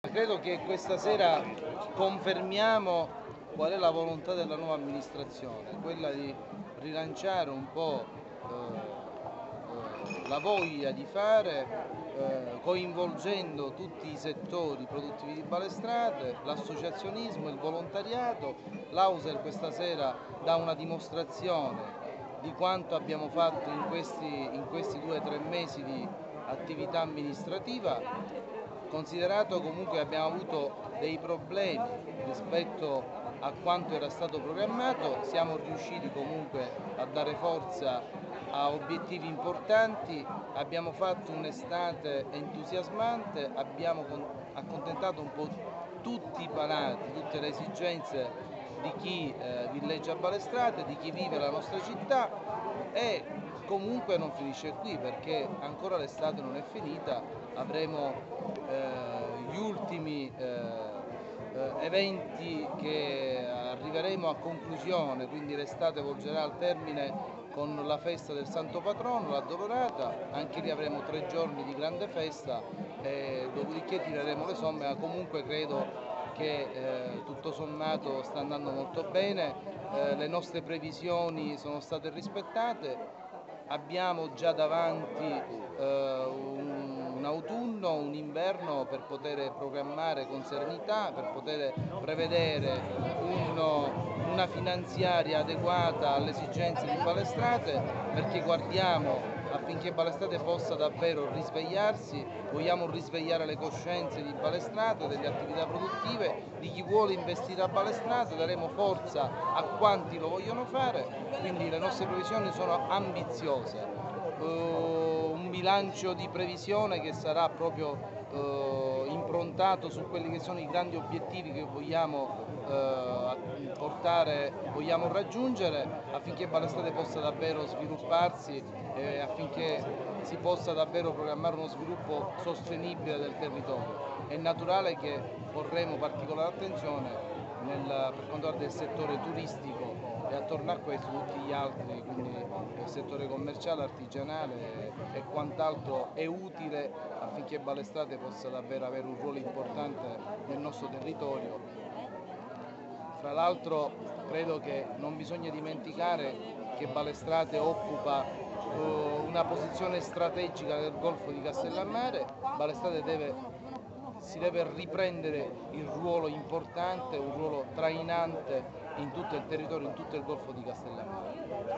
Credo che questa sera confermiamo qual è la volontà della nuova amministrazione, quella di rilanciare un po' eh, eh, la voglia di fare eh, coinvolgendo tutti i settori produttivi di Balestrate, l'associazionismo, il volontariato. L'Ausel questa sera dà una dimostrazione di quanto abbiamo fatto in questi, in questi due o tre mesi di attività amministrativa considerato comunque abbiamo avuto dei problemi rispetto a quanto era stato programmato, siamo riusciti comunque a dare forza a obiettivi importanti, abbiamo fatto un'estate entusiasmante, abbiamo accontentato un po' tutti i palati, tutte le esigenze di chi eh, villeggia a Balestrate, di chi vive la nostra città e comunque non finisce qui perché ancora l'estate non è finita, avremo eh, gli ultimi eh, eh, eventi che arriveremo a conclusione, quindi l'estate volgerà al termine con la festa del Santo Patrono, la Dolorata, anche lì avremo tre giorni di grande festa, e dopodiché tireremo le somme, ma comunque credo che eh, tutto sommato sta andando molto bene, eh, le nostre previsioni sono state rispettate, abbiamo già davanti eh, un, un, autunno, un inverno per poter programmare con serenità, per poter prevedere uno, una finanziaria adeguata alle esigenze di Palestrate, perché guardiamo affinché Balestrate possa davvero risvegliarsi, vogliamo risvegliare le coscienze di Balestrate, delle attività produttive, di chi vuole investire a Balestrate, daremo forza a quanti lo vogliono fare, quindi le nostre previsioni sono ambiziose. Uh, un bilancio di previsione che sarà proprio uh, improntato su quelli che sono i grandi obiettivi che vogliamo uh, portare, vogliamo raggiungere affinché Balestrate possa davvero svilupparsi eh, affinché si possa davvero programmare uno sviluppo sostenibile del territorio. È naturale che porremo particolare attenzione nel, per quanto riguarda il settore turistico e attorno a questo tutti gli altri, quindi il settore commerciale, artigianale e quant'altro è utile affinché Balestrate possa davvero avere un ruolo importante nel nostro territorio. Fra l'altro credo che non bisogna dimenticare che Balestrate occupa uh, una posizione strategica nel Golfo di Castellammare, Balestrate deve, si deve riprendere il ruolo importante, un ruolo trainante in tutto il territorio, in tutto il Golfo di Castellammare.